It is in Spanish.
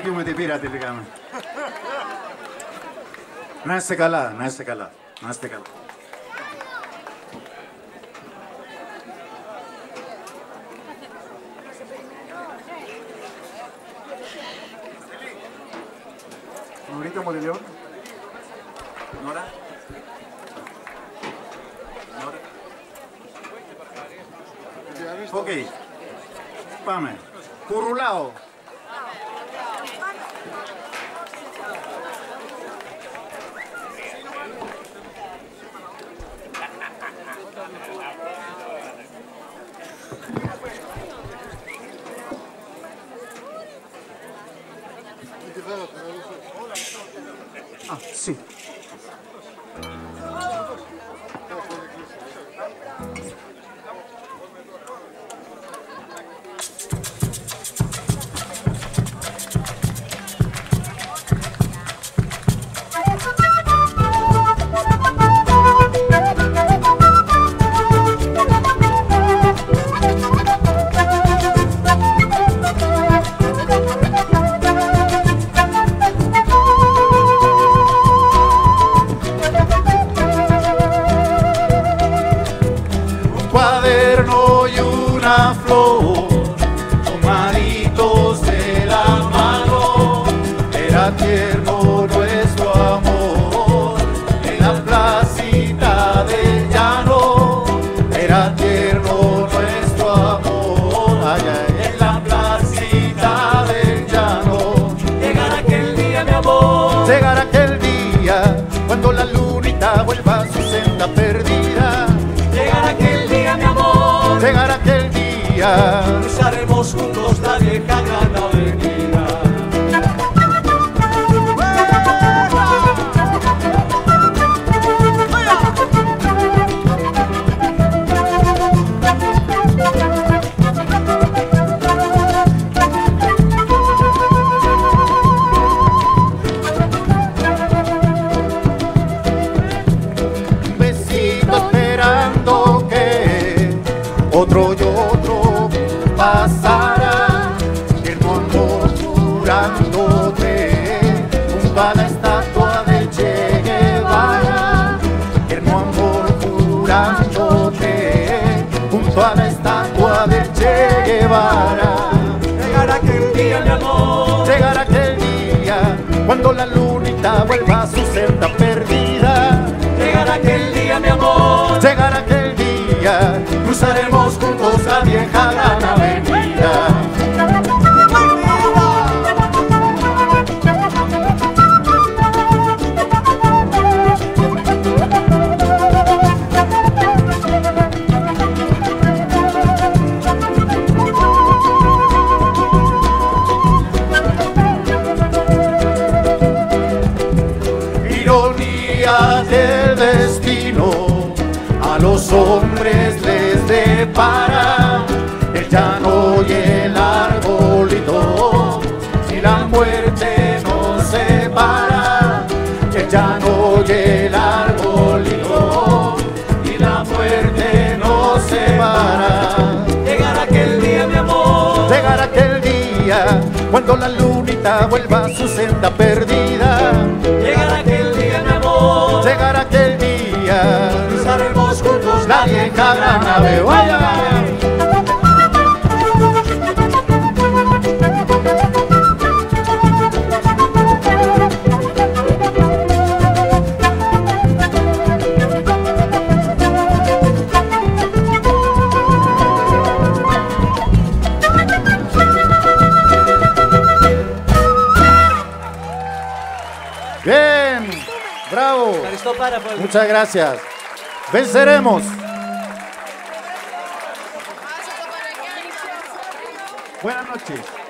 piume te pira, te es calada, calada, calada. Ahorita. Nora. Ok. 是。Una flor, tomaditos de la mano, era tierno nuestro amor, en la placita del llano, era tierno Cruzaremos juntos la vieja pasara. Tierno amor jurándote junto a la estatua de Che Guevara. Tierno amor jurándote junto a la estatua de Che Guevara. Llegará aquel día, mi amor. Llegará aquel día cuando la lunita vuelva a su senda perdida. Llegará aquel día, mi amor. Llegará aquel día, cruzaremos hombres les depara el llano y el arbolito, y la muerte nos separa, el llano y el arbolito, y la muerte nos separa. Llegará aquel día, mi amor. Llegará aquel día cuando la lunita vuelva a su senda perdida. somos la vieja de Guaya. Bien, bravo. Pues. Muchas gracias. Venceremos. Buenas noches.